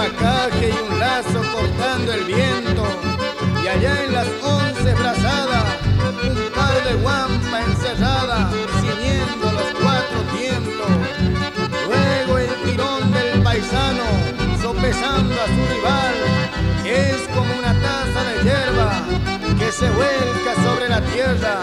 bacaje y un lazo cortando el viento. Y allá en las once brazadas, un par de guampa encerrada, ciñendo los cuatro tiempos. Luego el tirón del paisano, sopesando a su rival, es como una taza de hierba que se vuelca sobre la tierra